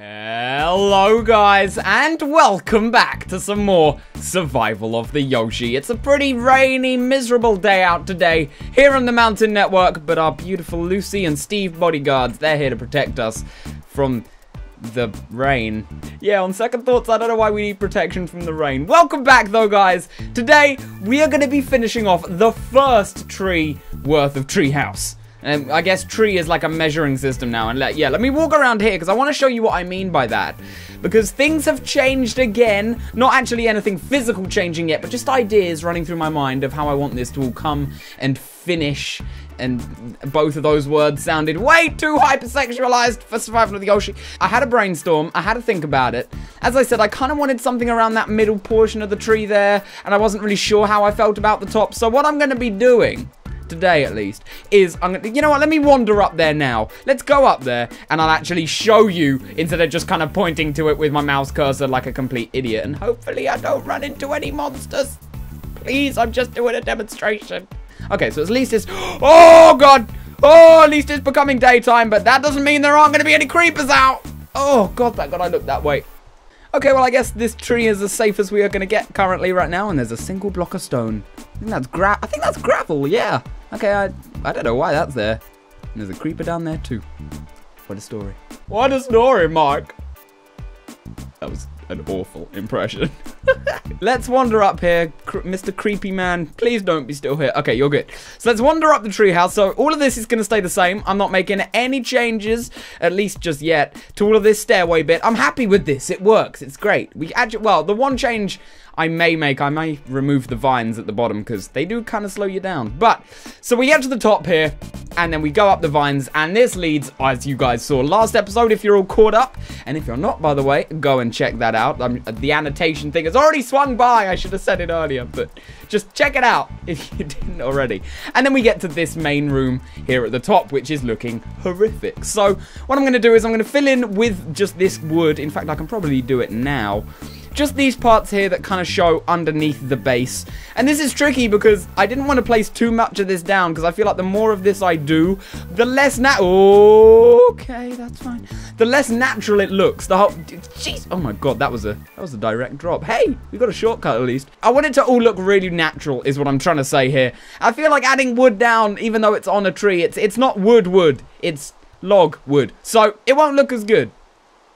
Hello guys and welcome back to some more Survival of the Yoshi. It's a pretty rainy, miserable day out today here on the Mountain Network, but our beautiful Lucy and Steve bodyguards, they're here to protect us from the rain. Yeah, on second thoughts, I don't know why we need protection from the rain. Welcome back though guys. Today we are going to be finishing off the first tree worth of treehouse. I guess tree is like a measuring system now. And let, yeah, let me walk around here because I want to show you what I mean by that. Because things have changed again. Not actually anything physical changing yet, but just ideas running through my mind of how I want this to all come and finish. And both of those words sounded way too hypersexualized for Survival of the Yoshi. I had a brainstorm. I had to think about it. As I said, I kind of wanted something around that middle portion of the tree there. And I wasn't really sure how I felt about the top. So what I'm going to be doing today at least, is I'm gonna, you know what, let me wander up there now. Let's go up there and I'll actually show you instead of just kind of pointing to it with my mouse cursor like a complete idiot. And hopefully I don't run into any monsters. Please, I'm just doing a demonstration. Okay, so at least it's, oh God. Oh, at least it's becoming daytime, but that doesn't mean there aren't going to be any creepers out. Oh God, thank God I looked that way. Okay, well, I guess this tree is as safe as we are going to get currently right now, and there's a single block of stone. I think that's gra- I think that's gravel, yeah. Okay, I, I don't know why that's there. And there's a creeper down there, too. What a story. What a story, Mark. That was an awful impression. let's wander up here, Mr. Creepy Man. Please don't be still here. Okay, you're good. So let's wander up the treehouse. So all of this is going to stay the same. I'm not making any changes, at least just yet, to all of this stairway bit. I'm happy with this. It works. It's great. We actually, well, the one change I may make, I may remove the vines at the bottom because they do kind of slow you down. But, so we get to the top here and then we go up the vines and this leads, as you guys saw last episode, if you're all caught up. And if you're not, by the way, go and check that out. Um, the annotation thing has already swung by. I should have said it earlier, but just check it out if you didn't already. And then we get to this main room here at the top, which is looking horrific. So what I'm going to do is I'm going to fill in with just this wood. In fact, I can probably do it now just these parts here that kind of show underneath the base. And this is tricky because I didn't want to place too much of this down because I feel like the more of this I do, the less nat- Okay, that's fine. The less natural it looks. The whole- Jeez. Oh my god, that was a that was a direct drop. Hey, we got a shortcut at least. I want it to all look really natural is what I'm trying to say here. I feel like adding wood down, even though it's on a tree, it's, it's not wood wood. It's log wood. So it won't look as good.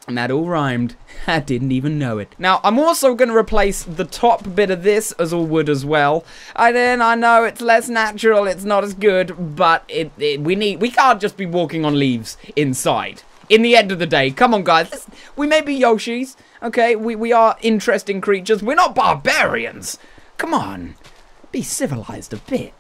And that all rhymed. I didn't even know it. Now, I'm also going to replace the top bit of this as all wood as well. And then I know it's less natural, it's not as good, but it, it we need we can't just be walking on leaves inside. In the end of the day, come on guys, we may be Yoshis, okay? We, we are interesting creatures. We're not barbarians. Come on, be civilized a bit.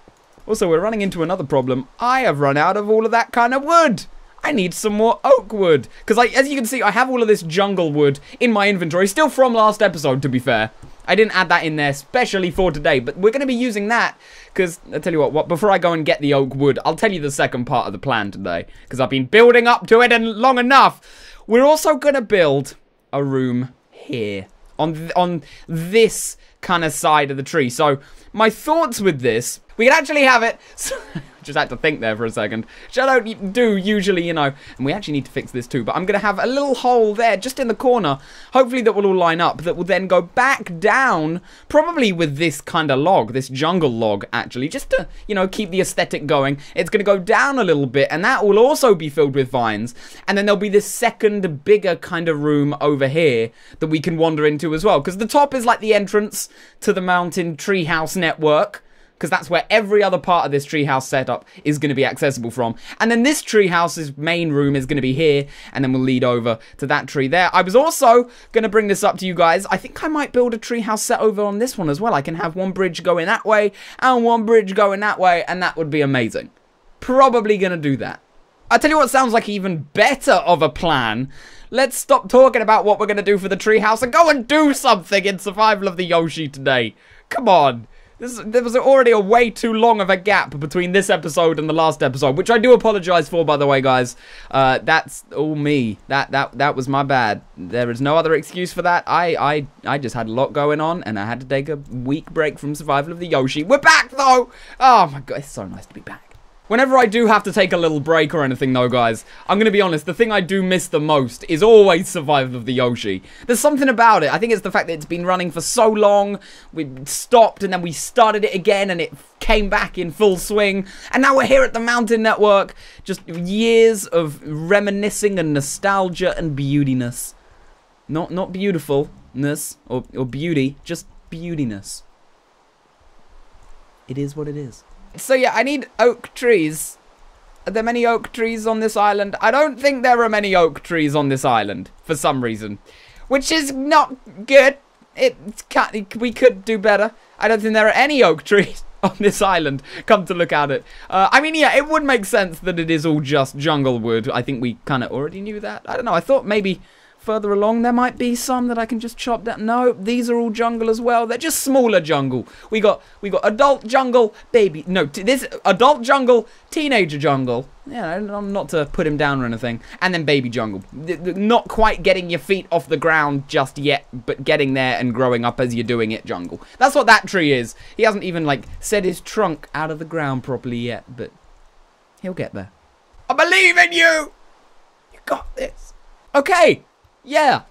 Also, we're running into another problem. I have run out of all of that kind of wood. I need some more oak wood. Because, like, as you can see, I have all of this jungle wood in my inventory. Still from last episode, to be fair. I didn't add that in there specially for today, but we're going to be using that because, i tell you what, what, before I go and get the oak wood, I'll tell you the second part of the plan today because I've been building up to it and long enough. We're also going to build a room here on, th on this kind of side of the tree. So my thoughts with this, we can actually have it... Just had to think there for a second. Which I don't do usually, you know. And we actually need to fix this too. But I'm going to have a little hole there, just in the corner. Hopefully that will all line up. That will then go back down, probably with this kind of log. This jungle log, actually. Just to, you know, keep the aesthetic going. It's going to go down a little bit. And that will also be filled with vines. And then there'll be this second, bigger kind of room over here that we can wander into as well. Because the top is like the entrance to the mountain treehouse network because that's where every other part of this treehouse setup is going to be accessible from. And then this treehouse's main room is going to be here, and then we'll lead over to that tree there. I was also going to bring this up to you guys. I think I might build a treehouse set over on this one as well. I can have one bridge going that way and one bridge going that way, and that would be amazing. Probably going to do that. I tell you what sounds like even better of a plan. Let's stop talking about what we're going to do for the treehouse and go and do something in Survival of the Yoshi today. Come on. This, there was already a way too long of a gap between this episode and the last episode, which I do apologize for, by the way, guys. Uh, that's all me. That that that was my bad. There is no other excuse for that. I I I just had a lot going on, and I had to take a week break from Survival of the Yoshi. We're back though. Oh my god, it's so nice to be back. Whenever I do have to take a little break or anything though, guys, I'm going to be honest, the thing I do miss the most is always Survival of the Yoshi. There's something about it. I think it's the fact that it's been running for so long, we stopped and then we started it again and it came back in full swing. And now we're here at the Mountain Network. Just years of reminiscing and nostalgia and beautiness. Not not beautifulness or, or beauty, just beautiness. It is what it is. So yeah, I need oak trees. Are there many oak trees on this island? I don't think there are many oak trees on this island for some reason, which is not good. It can we could do better. I don't think there are any oak trees on this island. Come to look at it. Uh, I mean, yeah, it would make sense that it is all just jungle wood. I think we kind of already knew that. I don't know. I thought maybe Further along, there might be some that I can just chop down. No, these are all jungle as well. They're just smaller jungle. We got we got adult jungle, baby. No, this adult jungle, teenager jungle. Yeah, I'm not to put him down or anything. And then baby jungle. Not quite getting your feet off the ground just yet, but getting there and growing up as you're doing it jungle. That's what that tree is. He hasn't even like set his trunk out of the ground properly yet, but he'll get there. I believe in you. You got this. Okay. Yeah.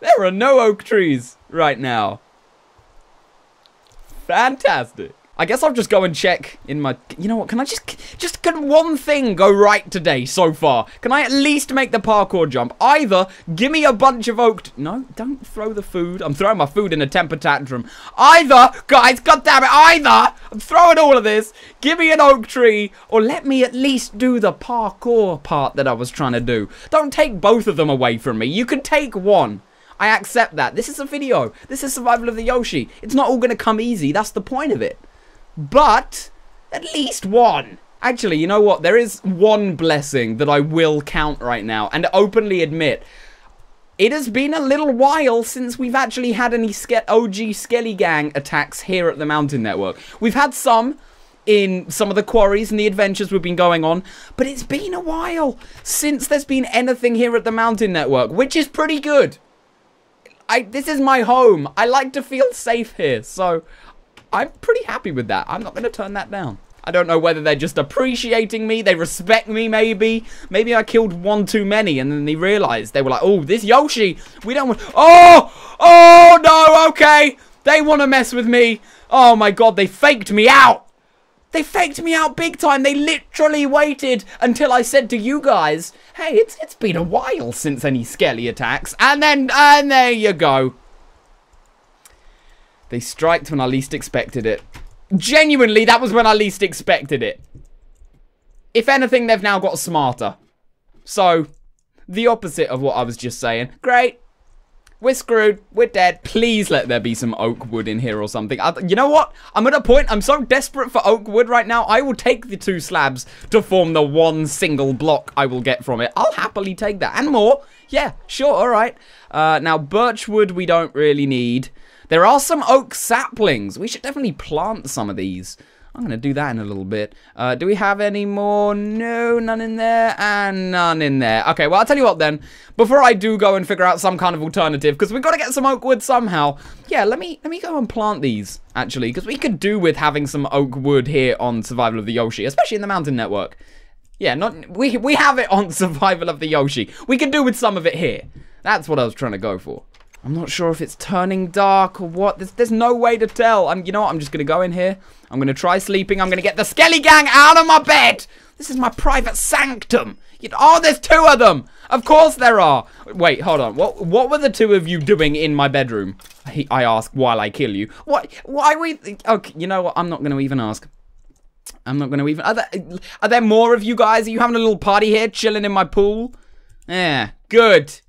There are no oak trees right now. Fantastic. I guess I'll just go and check in my... You know what? Can I just... Just can one thing go right today so far? Can I at least make the parkour jump? Either give me a bunch of oak... No, don't throw the food. I'm throwing my food in a temper tantrum. Either, guys, goddammit, either I'm throwing all of this. Give me an oak tree or let me at least do the parkour part that I was trying to do. Don't take both of them away from me. You can take one. I accept that. This is a video. This is survival of the Yoshi. It's not all going to come easy. That's the point of it. But at least one. Actually, you know what? There is one blessing that I will count right now and openly admit. It has been a little while since we've actually had any Ske OG Skelly Gang attacks here at the Mountain Network. We've had some in some of the quarries and the adventures we've been going on, but it's been a while since there's been anything here at the Mountain Network, which is pretty good. I This is my home. I like to feel safe here, so I'm pretty happy with that. I'm not going to turn that down. I don't know whether they're just appreciating me, they respect me maybe. Maybe I killed one too many and then they realized, they were like, oh, this Yoshi, we don't want, oh, oh no, okay. They want to mess with me. Oh my god, they faked me out. They faked me out big time. They literally waited until I said to you guys, hey, it's it's been a while since any Skelly attacks. And then, and there you go. They striked when I least expected it. Genuinely, that was when I least expected it. If anything, they've now got smarter. So, the opposite of what I was just saying. Great. We're screwed. We're dead. Please let there be some oak wood in here or something. I, you know what? I'm at a point. I'm so desperate for oak wood right now. I will take the two slabs to form the one single block I will get from it. I'll happily take that. And more. Yeah, sure. All right. Uh, now, birch wood we don't really need. There are some oak saplings. We should definitely plant some of these. I'm going to do that in a little bit. Uh, do we have any more? No, none in there, and none in there. Okay, well, I'll tell you what then. Before I do go and figure out some kind of alternative, because we've got to get some oak wood somehow. Yeah, let me let me go and plant these, actually, because we could do with having some oak wood here on Survival of the Yoshi, especially in the Mountain Network. Yeah, not we we have it on Survival of the Yoshi. We can do with some of it here. That's what I was trying to go for. I'm not sure if it's turning dark or what. There's, there's no way to tell. I'm, you know what? I'm just going to go in here. I'm going to try sleeping. I'm going to get the Skelly Gang out of my bed. This is my private sanctum. You oh, there's two of them. Of course there are. Wait, hold on. What what were the two of you doing in my bedroom? I, I ask while I kill you. What? Why we? Okay, you know what? I'm not going to even ask. I'm not going to even. Are there, are there more of you guys? Are you having a little party here, chilling in my pool? Yeah, good.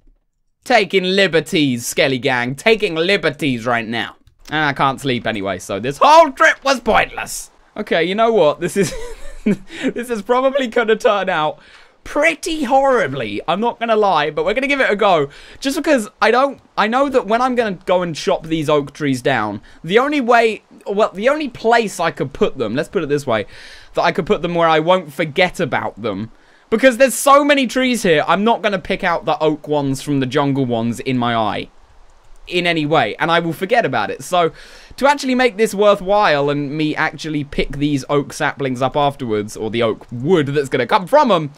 Taking liberties, Skelly Gang. Taking liberties right now. And I can't sleep anyway, so this whole trip was pointless. Okay, you know what? This is... this is probably going to turn out pretty horribly. I'm not going to lie, but we're going to give it a go. Just because I don't... I know that when I'm going to go and chop these oak trees down, the only way... Well, the only place I could put them, let's put it this way, that I could put them where I won't forget about them because there's so many trees here, I'm not going to pick out the oak ones from the jungle ones in my eye. in any way, and I will forget about it. So, to actually make this worthwhile and me actually pick these oak saplings up afterwards, or the oak wood that's going to come from them,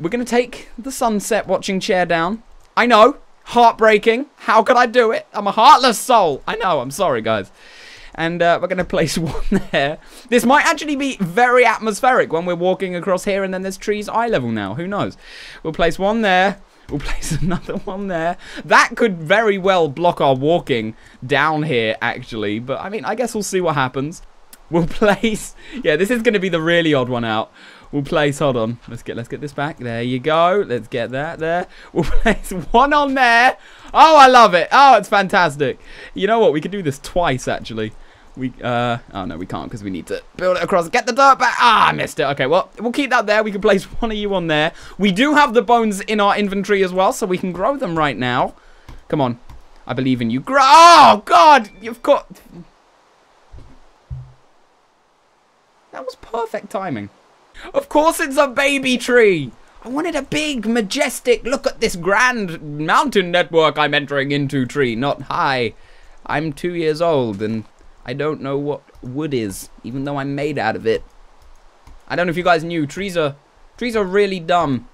we're going to take the sunset watching chair down. I know, heartbreaking. How could I do it? I'm a heartless soul. I know, I'm sorry, guys. And uh, we're going to place one there. This might actually be very atmospheric when we're walking across here and then there's trees eye level now. Who knows? We'll place one there. We'll place another one there. That could very well block our walking down here, actually. But, I mean, I guess we'll see what happens. We'll place... Yeah, this is going to be the really odd one out. We'll place, hold on, let's get let's get this back. There you go. Let's get that there. We'll place one on there. Oh, I love it. Oh, it's fantastic. You know what? We could do this twice, actually. We, uh, oh no, we can't because we need to build it across. Get the dirt back. Ah, I missed it. Okay, well, we'll keep that there. We can place one of you on there. We do have the bones in our inventory as well, so we can grow them right now. Come on. I believe in you. Grow. Oh, God. You've got... That was perfect timing. Of course it's a baby tree. I wanted a big, majestic, look at this grand mountain network I'm entering into tree, not hi. I'm two years old and I don't know what wood is, even though I'm made out of it. I don't know if you guys knew, trees are, trees are really dumb.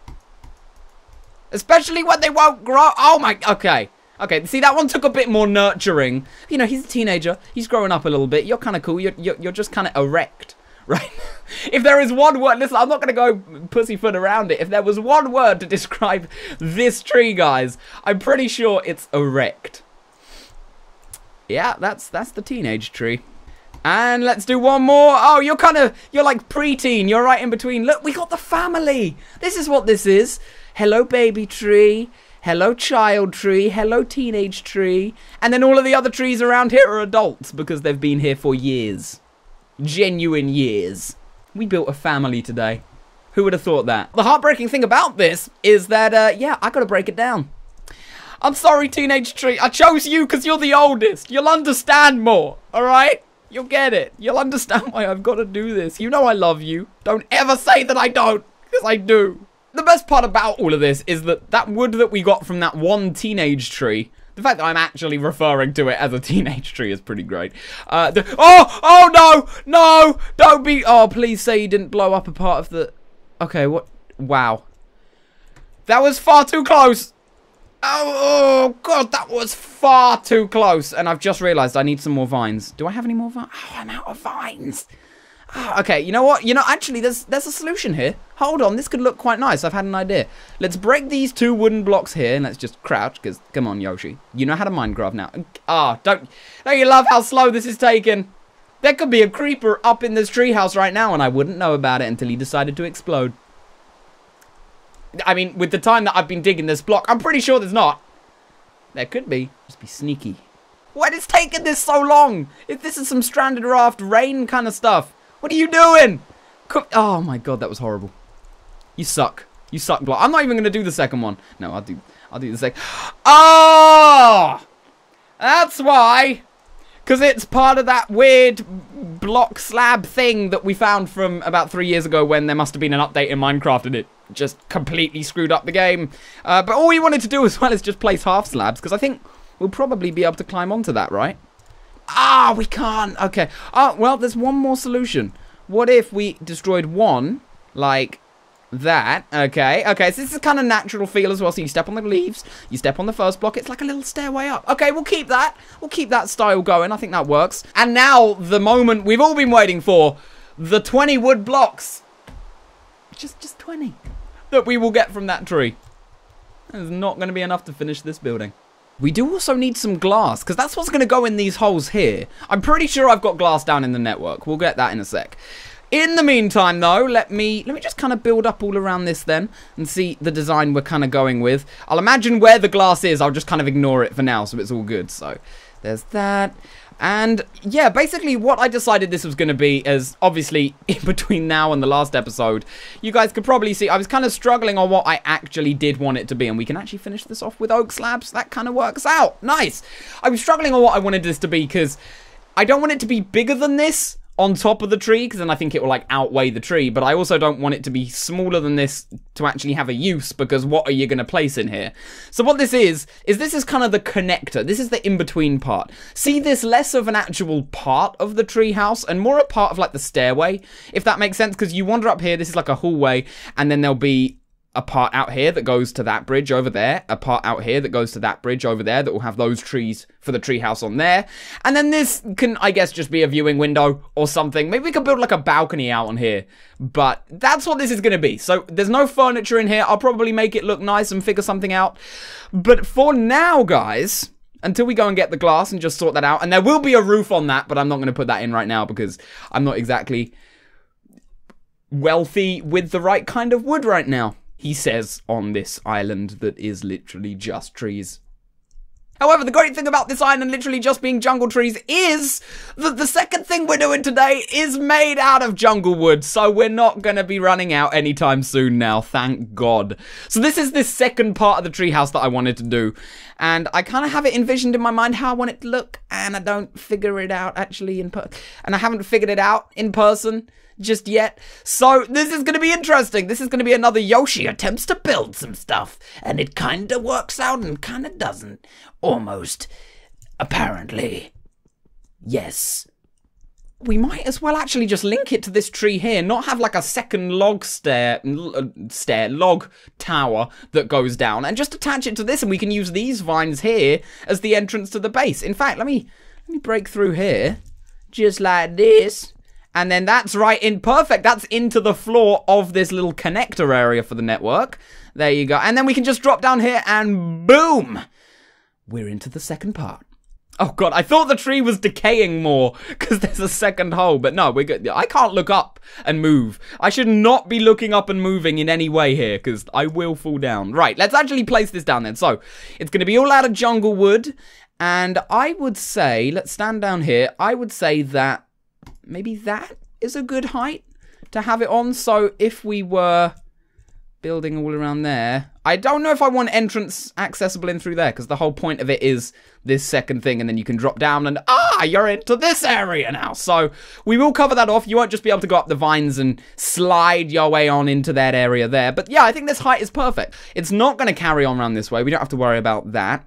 Especially when they won't grow. Oh my, okay. Okay, see, that one took a bit more nurturing. You know, he's a teenager. He's growing up a little bit. You're kind of cool. You're, you're, you're just kind of erect right? if there is one word, listen, I'm not going to go pussyfoot around it. If there was one word to describe this tree, guys, I'm pretty sure it's erect. Yeah, that's that's the teenage tree. And let's do one more. Oh, you're kind of, you're like preteen. You're right in between. Look, we got the family. This is what this is. Hello, baby tree. Hello, child tree. Hello, teenage tree. And then all of the other trees around here are adults because they've been here for years genuine years. We built a family today. Who would have thought that? The heartbreaking thing about this is that, uh, yeah, I gotta break it down. I'm sorry, Teenage Tree. I chose you because you're the oldest. You'll understand more, alright? You'll get it. You'll understand why I've got to do this. You know I love you. Don't ever say that I don't, because I do. The best part about all of this is that that wood that we got from that one teenage tree the fact that I'm actually referring to it as a teenage tree is pretty great. Uh, the, oh, oh no, no, don't be. Oh, please say you didn't blow up a part of the. Okay, what? Wow, that was far too close. Oh, oh, god, that was far too close. And I've just realised I need some more vines. Do I have any more vines? Oh, I'm out of vines. Oh, okay, you know what? You know, actually, there's there's a solution here. Hold on, this could look quite nice. I've had an idea. Let's break these two wooden blocks here, and let's just crouch, because, come on, Yoshi. You know how to Minecraft now. Ah, oh, don't... Don't you love how slow this is taking? There could be a creeper up in this treehouse right now, and I wouldn't know about it until he decided to explode. I mean, with the time that I've been digging this block, I'm pretty sure there's not. There could be. Just be sneaky. Why is taking this so long? If this is some stranded raft rain kind of stuff. What are you doing? Cook oh my god, that was horrible. You suck. You suck, block. I'm not even going to do the second one. No, I'll do I'll do the second. Oh! Ah! That's why. Because it's part of that weird block slab thing that we found from about three years ago when there must have been an update in Minecraft and it just completely screwed up the game. Uh, but all we wanted to do as well is just place half slabs because I think we'll probably be able to climb onto that, right? Ah, we can't. Okay. Oh, well, there's one more solution. What if we destroyed one, like that? Okay, okay. So this is kind of natural feel as well. So you step on the leaves, you step on the first block. It's like a little stairway up. Okay, we'll keep that. We'll keep that style going. I think that works. And now the moment we've all been waiting for, the 20 wood blocks. Just, just 20 that we will get from that tree. There's not going to be enough to finish this building. We do also need some glass, because that's what's going to go in these holes here. I'm pretty sure I've got glass down in the network. We'll get that in a sec. In the meantime, though, let me let me just kind of build up all around this then and see the design we're kind of going with. I'll imagine where the glass is. I'll just kind of ignore it for now, so it's all good. So there's that. And yeah, basically what I decided this was going to be is obviously in between now and the last episode, you guys could probably see I was kind of struggling on what I actually did want it to be. And we can actually finish this off with oak slabs. That kind of works out. Nice. I was struggling on what I wanted this to be because I don't want it to be bigger than this on top of the tree because then I think it will like outweigh the tree. But I also don't want it to be smaller than this to actually have a use because what are you going to place in here? So what this is, is this is kind of the connector. This is the in-between part. See this less of an actual part of the tree house and more a part of like the stairway, if that makes sense. Because you wander up here, this is like a hallway and then there'll be a part out here that goes to that bridge over there, a part out here that goes to that bridge over there that will have those trees for the treehouse on there. And then this can, I guess, just be a viewing window or something. Maybe we could build like a balcony out on here. But that's what this is going to be. So there's no furniture in here. I'll probably make it look nice and figure something out. But for now, guys, until we go and get the glass and just sort that out. And there will be a roof on that, but I'm not going to put that in right now because I'm not exactly wealthy with the right kind of wood right now he says on this island that is literally just trees. However, the great thing about this island literally just being jungle trees is that the second thing we're doing today is made out of jungle wood, so we're not going to be running out anytime soon now, thank God. So this is the second part of the treehouse that I wanted to do, and I kind of have it envisioned in my mind how I want it to look, and I don't figure it out actually in per- and I haven't figured it out in person just yet. So this is going to be interesting. This is going to be another Yoshi attempts to build some stuff, and it kind of works out and kind of doesn't. Almost. Apparently. Yes. We might as well actually just link it to this tree here, not have like a second log stair, uh, stair, log tower that goes down, and just attach it to this, and we can use these vines here as the entrance to the base. In fact, let me let me break through here, just like this. And then that's right in perfect. That's into the floor of this little connector area for the network. There you go. And then we can just drop down here and boom, we're into the second part. Oh god, I thought the tree was decaying more because there's a second hole, but no, we're good. I can't look up and move. I should not be looking up and moving in any way here because I will fall down. Right, let's actually place this down then. So, it's going to be all out of jungle wood, and I would say, let's stand down here. I would say that maybe that is a good height to have it on. So if we were building all around there, I don't know if I want entrance accessible in through there because the whole point of it is this second thing and then you can drop down and ah, you're into this area now. So we will cover that off. You won't just be able to go up the vines and slide your way on into that area there. But yeah, I think this height is perfect. It's not going to carry on around this way. We don't have to worry about that.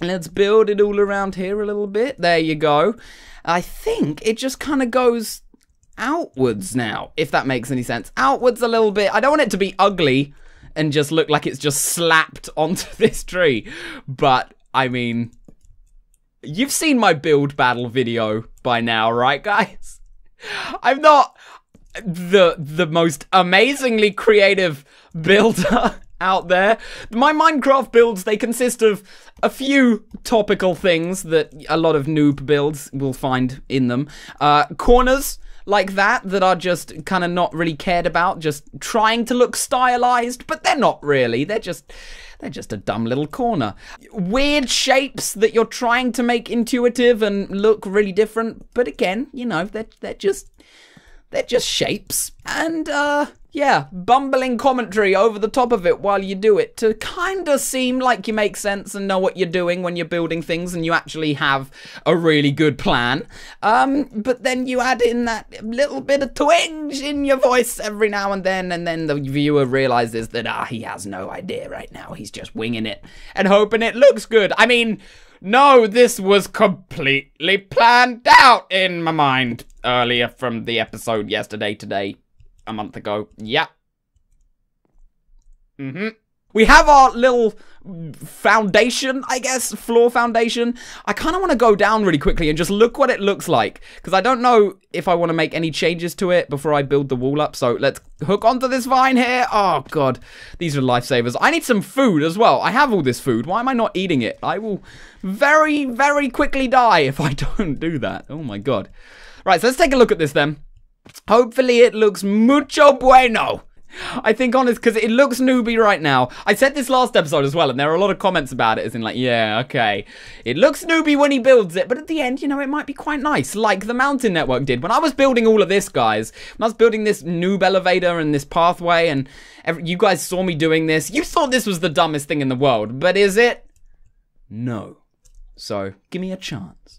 Let's build it all around here a little bit. There you go. I think it just kind of goes outwards now, if that makes any sense. Outwards a little bit. I don't want it to be ugly and just look like it's just slapped onto this tree. But, I mean, you've seen my build battle video by now, right, guys? I'm not the the most amazingly creative builder out there. My Minecraft builds, they consist of a few topical things that a lot of noob builds will find in them. Uh, corners like that that are just kind of not really cared about, just trying to look stylized, but they're not really. They're just they're just a dumb little corner. Weird shapes that you're trying to make intuitive and look really different, but again, you know, they're they're just they're just shapes. And uh yeah, bumbling commentary over the top of it while you do it to kind of seem like you make sense and know what you're doing when you're building things and you actually have a really good plan. Um, but then you add in that little bit of twinge in your voice every now and then, and then the viewer realizes that, ah, he has no idea right now. He's just winging it and hoping it looks good. I mean, no, this was completely planned out in my mind earlier from the episode yesterday, today a month ago. Yeah. Mm-hmm. We have our little foundation, I guess, floor foundation. I kind of want to go down really quickly and just look what it looks like. Because I don't know if I want to make any changes to it before I build the wall up. So let's hook onto this vine here. Oh, God. These are lifesavers. I need some food as well. I have all this food. Why am I not eating it? I will very, very quickly die if I don't do that. Oh, my God. Right, so let's take a look at this then. Hopefully it looks mucho bueno. I think honest because it looks newbie right now. I said this last episode as well, and there are a lot of comments about it, as in like, yeah, okay, it looks newbie when he builds it, but at the end, you know, it might be quite nice, like the Mountain Network did when I was building all of this, guys. When I was building this noob elevator and this pathway, and every, you guys saw me doing this. You thought this was the dumbest thing in the world, but is it? No. So give me a chance.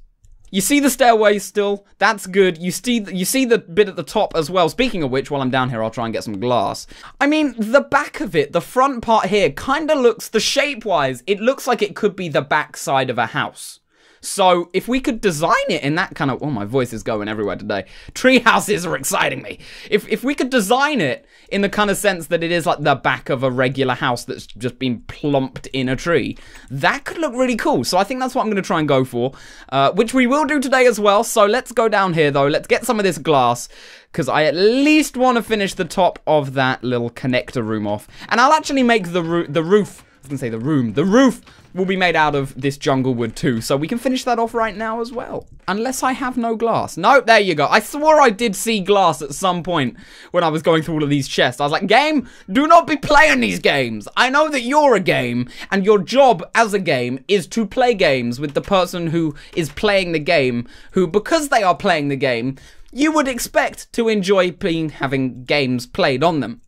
You see the stairway still? That's good. You see, you see the bit at the top as well. Speaking of which, while I'm down here, I'll try and get some glass. I mean, the back of it, the front part here, kind of looks, the shape-wise, it looks like it could be the back side of a house. So if we could design it in that kind of, oh, my voice is going everywhere today. Tree houses are exciting me. If, if we could design it in the kind of sense that it is like the back of a regular house that's just been plumped in a tree, that could look really cool. So I think that's what I'm going to try and go for, uh, which we will do today as well. So let's go down here though. Let's get some of this glass because I at least want to finish the top of that little connector room off. And I'll actually make the, ro the roof, I was to say the room, the roof will be made out of this jungle wood too. So we can finish that off right now as well. Unless I have no glass. No, there you go. I swore I did see glass at some point when I was going through all of these chests. I was like, game, do not be playing these games. I know that you're a game and your job as a game is to play games with the person who is playing the game, who, because they are playing the game, you would expect to enjoy being having games played on them.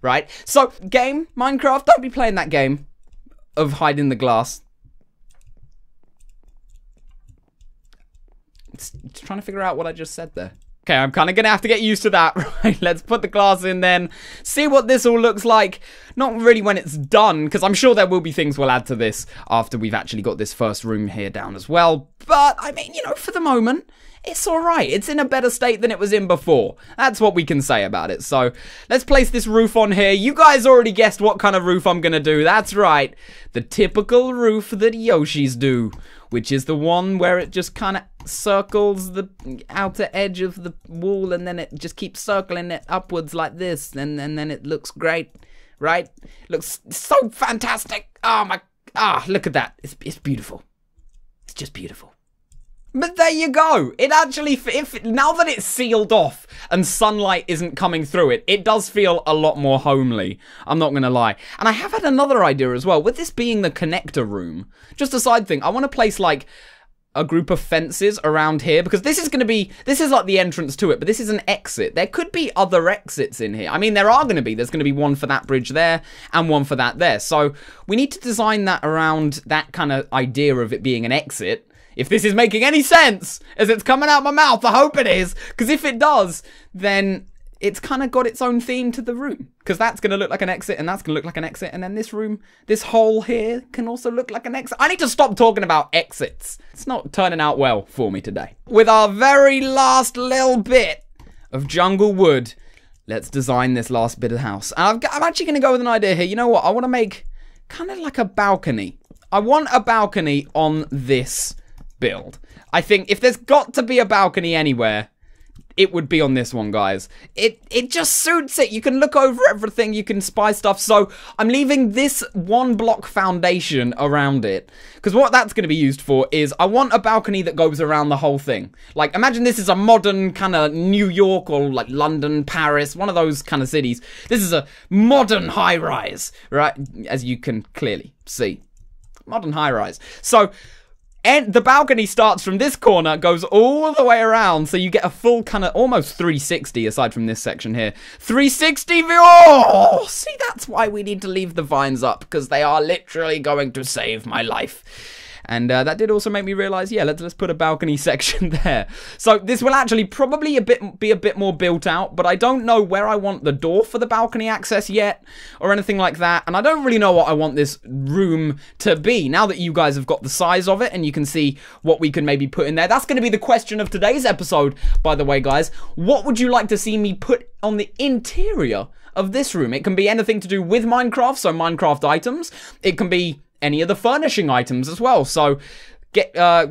Right? So, game, Minecraft, don't be playing that game of hiding the glass. Trying to figure out what I just said there. Okay, I'm kind of going to have to get used to that. Right, let's put the glass in then. See what this all looks like. Not really when it's done, because I'm sure there will be things we'll add to this after we've actually got this first room here down as well. But, I mean, you know, for the moment, it's alright. It's in a better state than it was in before. That's what we can say about it. So let's place this roof on here. You guys already guessed what kind of roof I'm going to do. That's right. The typical roof that Yoshis do, which is the one where it just kind of circles the outer edge of the wall and then it just keeps circling it upwards like this and, and then it looks great, right? Looks so fantastic. Oh my, ah, look at that. It's, it's beautiful. It's just beautiful. But there you go. It actually, if now that it's sealed off and sunlight isn't coming through it, it does feel a lot more homely. I'm not gonna lie. And I have had another idea as well. With this being the connector room, just a side thing. I want to place like a group of fences around here because this is going to be this is like the entrance to it but this is an exit there could be other exits in here i mean there are going to be there's going to be one for that bridge there and one for that there so we need to design that around that kind of idea of it being an exit if this is making any sense as it's coming out my mouth, I hope it is. Because if it does, then it's kind of got its own theme to the room. Because that's going to look like an exit, and that's going to look like an exit. And then this room, this hole here, can also look like an exit. I need to stop talking about exits. It's not turning out well for me today. With our very last little bit of jungle wood, let's design this last bit of house. And i am actually going to go with an idea here. You know what? I want to make kind of like a balcony. I want a balcony on this build. I think if there's got to be a balcony anywhere, it would be on this one, guys. It it just suits it. You can look over everything, you can spy stuff. So I'm leaving this one block foundation around it. Because what that's going to be used for is I want a balcony that goes around the whole thing. Like, imagine this is a modern kind of New York or like London, Paris, one of those kind of cities. This is a modern high-rise, right? As you can clearly see. Modern high-rise. So and the balcony starts from this corner, goes all the way around, so you get a full kind of almost 360 aside from this section here. 360 view! Oh, see, that's why we need to leave the vines up, because they are literally going to save my life. And uh, that did also make me realize, yeah, let's, let's put a balcony section there. So this will actually probably a bit be a bit more built out, but I don't know where I want the door for the balcony access yet or anything like that. And I don't really know what I want this room to be. Now that you guys have got the size of it and you can see what we can maybe put in there. That's going to be the question of today's episode, by the way, guys. What would you like to see me put on the interior of this room? It can be anything to do with Minecraft, so Minecraft items. It can be any of the furnishing items as well. So get uh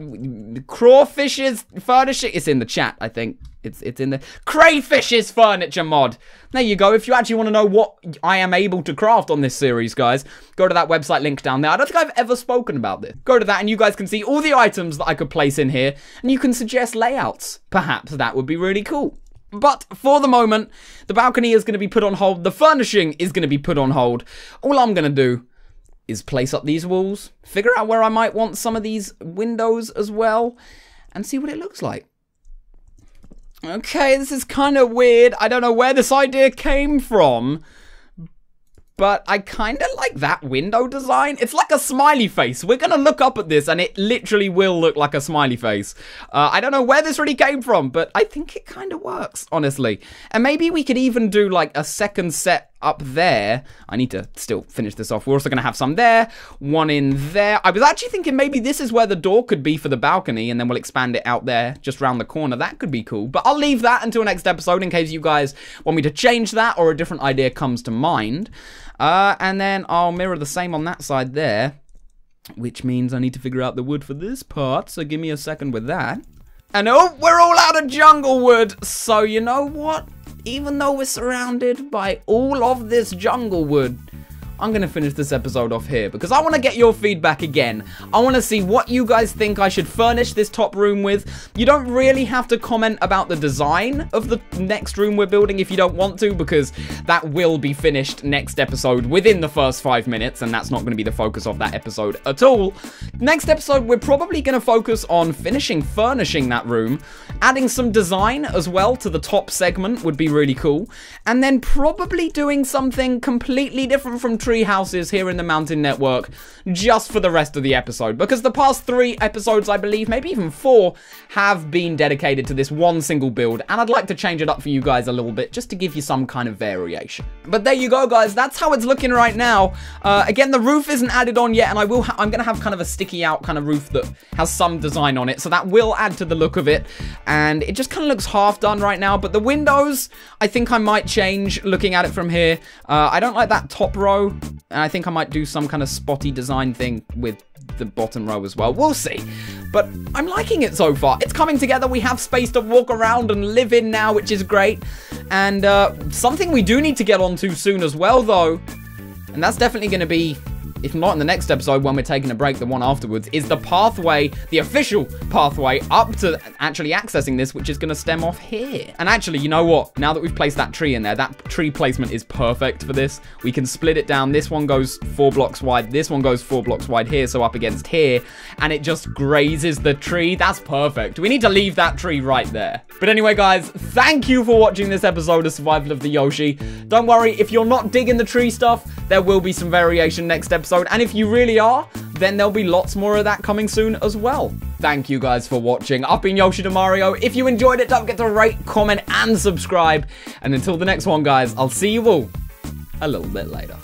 crawfish's furnishing it's in the chat i think it's it's in the crayfish's furniture mod there you go if you actually want to know what i am able to craft on this series guys go to that website link down there i don't think i've ever spoken about this go to that and you guys can see all the items that i could place in here and you can suggest layouts perhaps that would be really cool but for the moment, the balcony is going to be put on hold. The furnishing is going to be put on hold. All I'm going to do is place up these walls, figure out where I might want some of these windows as well, and see what it looks like. Okay, this is kind of weird. I don't know where this idea came from, but I kind of like that window design. It's like a smiley face. We're going to look up at this and it literally will look like a smiley face. Uh, I don't know where this really came from, but I think it kind of works, honestly. And maybe we could even do like a second set up there. I need to still finish this off. We're also going to have some there, one in there. I was actually thinking maybe this is where the door could be for the balcony, and then we'll expand it out there just around the corner. That could be cool. But I'll leave that until next episode in case you guys want me to change that or a different idea comes to mind. Uh, and then I'll mirror the same on that side there, which means I need to figure out the wood for this part, so give me a second with that. And oh, we're all out of jungle wood, so you know what? Even though we're surrounded by all of this jungle wood, I'm going to finish this episode off here because I want to get your feedback again. I want to see what you guys think I should furnish this top room with. You don't really have to comment about the design of the next room we're building if you don't want to because that will be finished next episode within the first five minutes and that's not going to be the focus of that episode at all. Next episode, we're probably going to focus on finishing furnishing that room, adding some design as well to the top segment would be really cool, and then probably doing something completely different from tree houses here in the Mountain Network just for the rest of the episode. Because the past three episodes, I believe, maybe even four, have been dedicated to this one single build. And I'd like to change it up for you guys a little bit just to give you some kind of variation. But there you go, guys. That's how it's looking right now. Uh, again, the roof isn't added on yet, and I will I'm going to have kind of a sticky out kind of roof that has some design on it. So that will add to the look of it. And it just kind of looks half done right now. But the windows, I think I might change looking at it from here. Uh, I don't like that top row. And I think I might do some kind of spotty design thing with the bottom row as well. We'll see. But I'm liking it so far. It's coming together. We have space to walk around and live in now, which is great. And uh, something we do need to get onto soon as well, though. And that's definitely going to be if not in the next episode when we're taking a break, the one afterwards, is the pathway, the official pathway up to actually accessing this, which is going to stem off here. And actually, you know what? Now that we've placed that tree in there, that tree placement is perfect for this. We can split it down. This one goes four blocks wide. This one goes four blocks wide here, so up against here. And it just grazes the tree. That's perfect. We need to leave that tree right there. But anyway, guys, thank you for watching this episode of Survival of the Yoshi. Don't worry, if you're not digging the tree stuff, there will be some variation next episode episode. And if you really are, then there'll be lots more of that coming soon as well. Thank you guys for watching. I've been Yoshi Mario. If you enjoyed it, don't forget to rate, comment, and subscribe. And until the next one, guys, I'll see you all a little bit later.